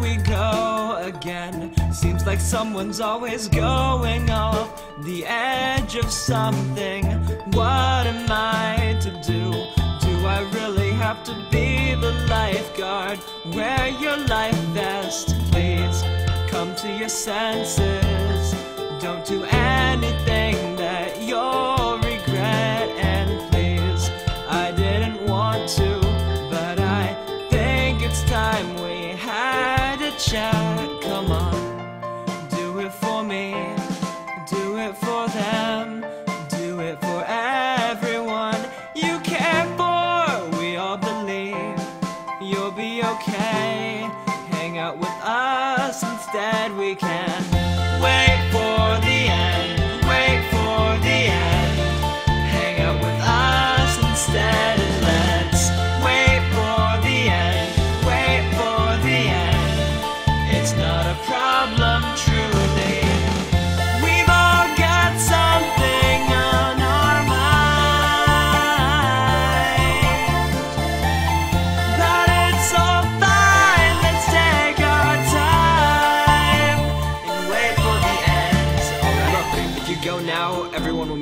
we go again. Seems like someone's always going off the edge of something. What am I to do? Do I really have to be the lifeguard? Wear your life vest, please. Come to your senses. Don't do anything had. Come on, do it for me, do it for them, do it for everyone you care for. We all believe you'll be okay. Hang out with us instead, we can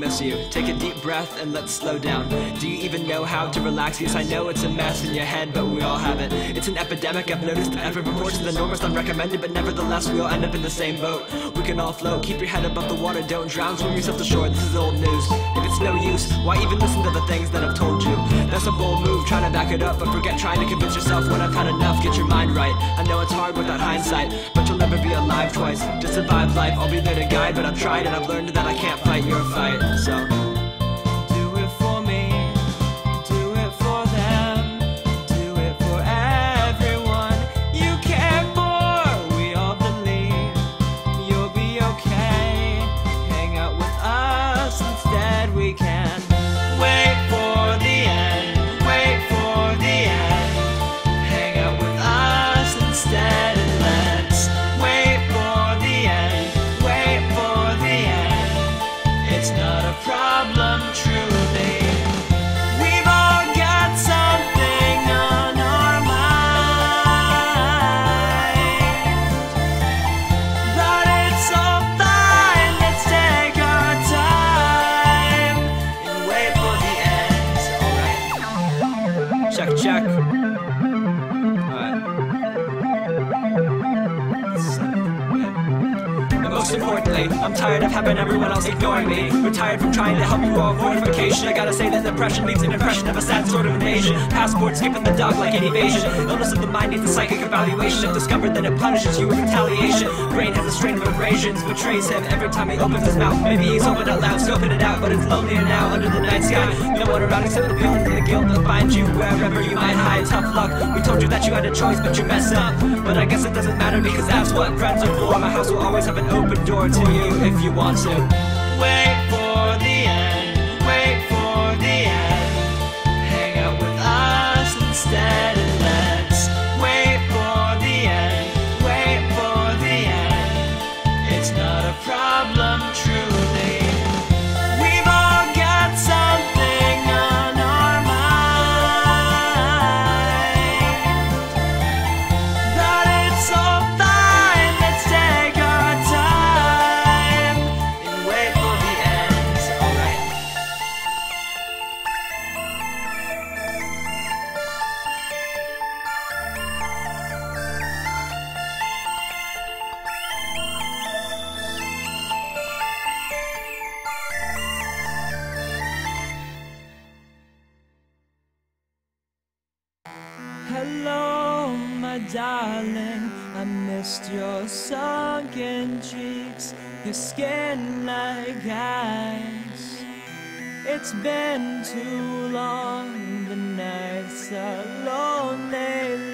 miss you. Take a deep breath and let's slow down. Do you even know how to relax? Yes, I know it's a mess in your head, but we all have it. It's an epidemic, I've noticed that every norm is unrecommended, but nevertheless, we all end up in the same boat. We can all float, keep your head above the water, don't drown, swim yourself to shore, this is old news. It's no use, why even listen to the things that I've told you? That's a bold move, trying to back it up, but forget trying to convince yourself when I've had enough. Get your mind right. I know it's hard without hindsight, but you'll never be alive twice. To survive life, I'll be there to guide, but I've tried and I've learned that I can't fight your fight. So Definitely. Importantly, I'm tired of having everyone else ignoring me. Retired from trying to help you all vacation. I gotta say that depression leaves an impression of a sad sort of invasion. Passport skipping the dog like an evasion. Illness of the mind needs a psychic evaluation. If discovered, then it punishes you with retaliation. Brain has a strain of abrasions, betrays him every time he opens his mouth. Maybe he's open out loud, scoping it out, but it's lonelier now under the night sky. No one around except the feeling and the guilt that finds you wherever you might hide. Tough luck. We told you that you had a choice, but you messed up. But I guess it doesn't matter because that's what friends are for. My house will always have an open door to you if you want to. Hello, my darling. I missed your sunken cheeks, your skin like ice. It's been too long, the nights are lonely